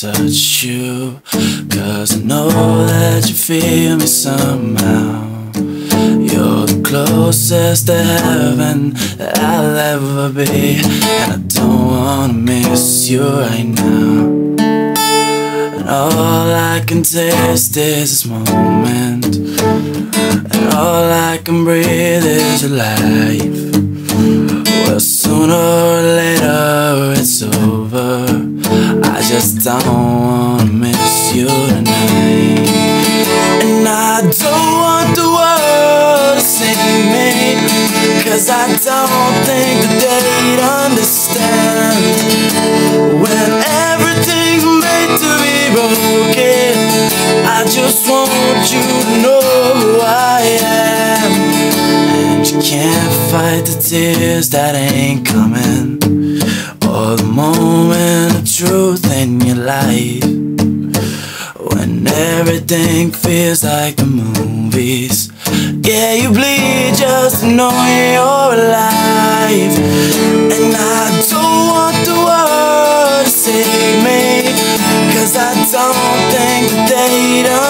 touch you. Cause I know that you feel me somehow. You're the closest to heaven that I'll ever be. And I don't wanna miss you right now. And all I can taste is this moment. And all I can breathe is your life. I don't wanna miss you tonight. And I don't want the world to see me. Cause I don't think that they'd understand. When everything's made to be broken, I just want you to know who I am. And you can't fight the tears that ain't coming. Or the moment of truth in your life. When everything feels like the movies. Yeah, you bleed just knowing you're alive. And I don't want the world to save me. Cause I don't think that they'd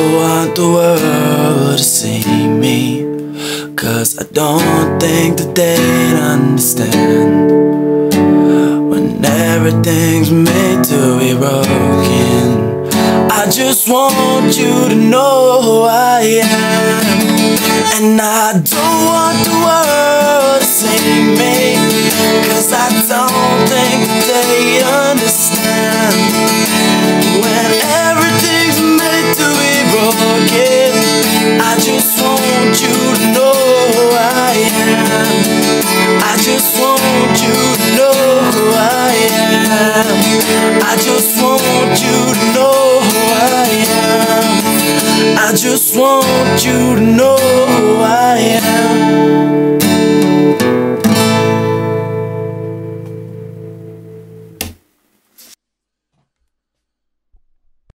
don't want the world to see me. Cause I don't think that they'd understand. When everything's made to be broken. I just want you to know who I am. And I don't want the world to see me. I just want you to know who I am. I just want you to know who I am. I just want you to know.